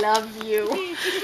love you.